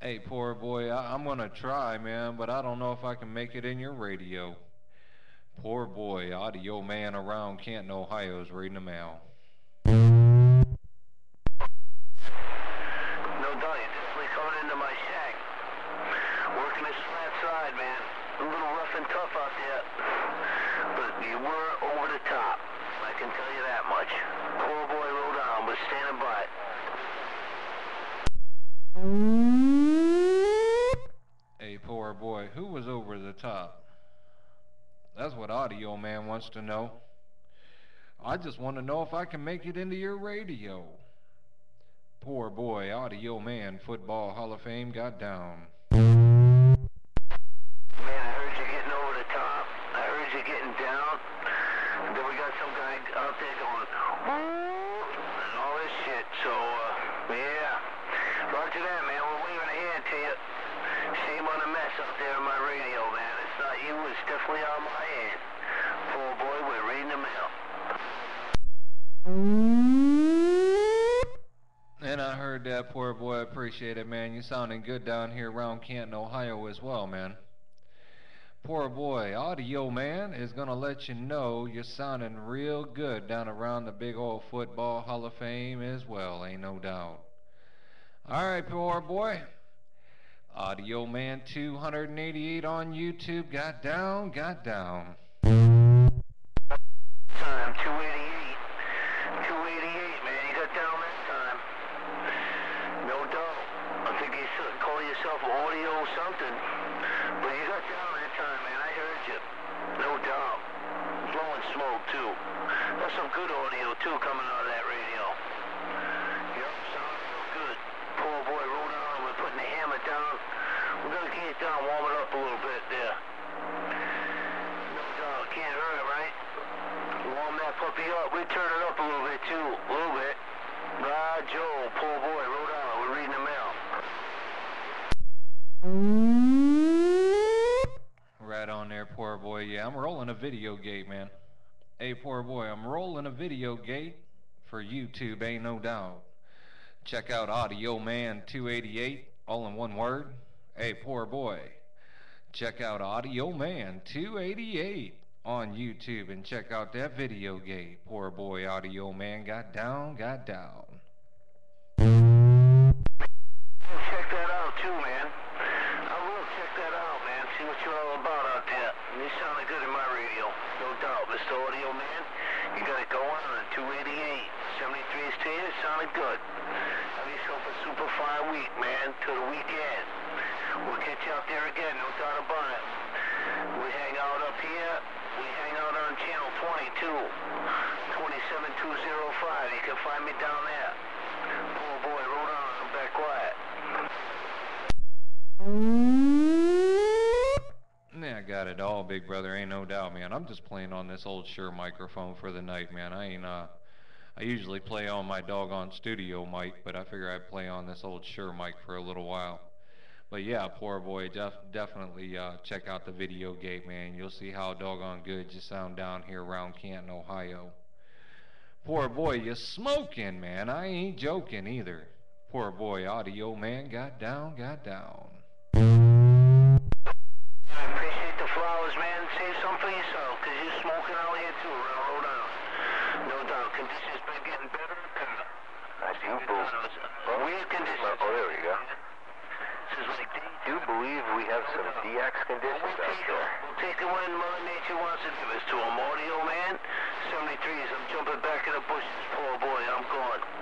Hey, poor boy, I- I'm gonna try, man, but I don't know if I can make it in your radio. Poor boy, audio man around Canton, Ohio's reading the mail. No doubt, you're definitely coming into my shack. Working this flat side, man. A little rough and tough out there. But you were over the top. I can tell you that much. Poor boy Island was standing by. Hey, poor boy, who was over the top? That's what Audio Man wants to know. I just want to know if I can make it into your radio. Poor boy, Audio Man, Football Hall of Fame got down. Man, I heard you getting over the top. I heard you getting down. And then we got some guy out there going, and all this shit. So, uh, yeah. Roger that, man. We're waving a hand to you. Shame on the mess out there in my radio, man. It's not you. It's definitely on my end. Poor boy, we're reading the mail. And I heard that, poor boy. I appreciate it, man. You sounding good down here around Canton, Ohio as well, man. Poor boy, Audio Man is going to let you know you're sounding real good down around the big old Football Hall of Fame as well, ain't no doubt. All right, poor boy. Audio Man 288 on YouTube got down, got down. Time 288. 288, man. You got down that time. No doubt. I think you should call yourself audio something. But you got down that time, man. I heard you. No doubt. Blowing smoke, too. That's some good audio, too, coming out of that radio. Yep, sounds real good. Poor boy Rhode Island, we're putting the hammer down. We're going to get it down, warm it up a little bit there. No doubt. Can't hurt it, right? Warm that puppy up. We turn it up a little bit too. A little bit. Rod Joe, poor boy, Rhode Island. We're reading the mail. Right on there, poor boy. Yeah, I'm rolling a video gate, man. Hey, poor boy, I'm rolling a video gate for YouTube, ain't no doubt. Check out Audio Man 288, all in one word. Hey, poor boy, check out Audio Man 288 on YouTube and check out that video game. Poor boy, Audio Man got down, got down. Check that out too, man. I will check that out, man. See what you're all about out there. You sounded good in my radio. No doubt. Audio Man. You got it going on 288. 73 is. It sounded good. Have yourself a super fine week, man. To the weekend. We'll catch you out there again, no doubt about it. We hang out up here. We hang out on channel 22. 27205. You can find me down there. Poor boy, Rhode Island. I'm back quiet. Yeah, I got it all, big brother. Ain't no doubt, man. I'm just playing on this old Shure microphone for the night, man. I ain't, uh, I usually play on my doggone studio mic, but I figure I'd play on this old Shure mic for a little while. But yeah, poor boy, def- definitely uh, check out the video gate, man. You'll see how doggone good you sound down here around Canton, Ohio. Poor boy, you smoking, man. I ain't joking either. Poor boy, audio man, got down, got down. I appreciate the flowers, man. Save some for yourself, because you're smoking out here too, around Rhode Island. No doubt. Conditions been getting better and better. I do believe. Weird conditions. Oh, there we go. This is like day Do believe we have some DX conditions We'll out there. We'll take it when Mother Nature wants to give us to him. Audio, man. 73s. I'm jumping back in the bushes. Poor boy, I'm gone.